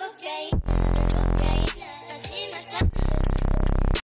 Okay. Okay. cocaína, cocaína.